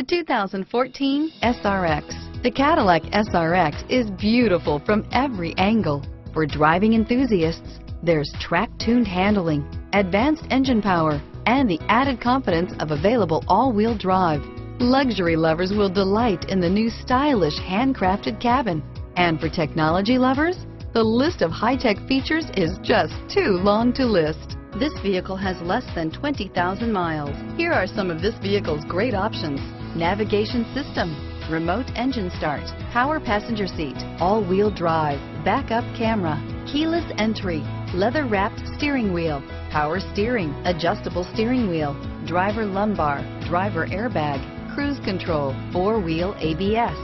The 2014 SRX. The Cadillac SRX is beautiful from every angle. For driving enthusiasts, there's track-tuned handling, advanced engine power, and the added confidence of available all-wheel drive. Luxury lovers will delight in the new stylish handcrafted cabin. And for technology lovers, the list of high-tech features is just too long to list. This vehicle has less than 20,000 miles. Here are some of this vehicle's great options. Navigation system, remote engine start, power passenger seat, all-wheel drive, backup camera, keyless entry, leather-wrapped steering wheel, power steering, adjustable steering wheel, driver lumbar, driver airbag, cruise control, four-wheel ABS,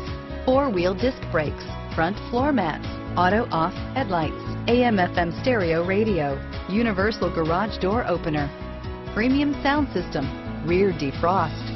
four-wheel disc brakes, front floor mats, auto off headlights, AM FM stereo radio, universal garage door opener, premium sound system, rear defrost.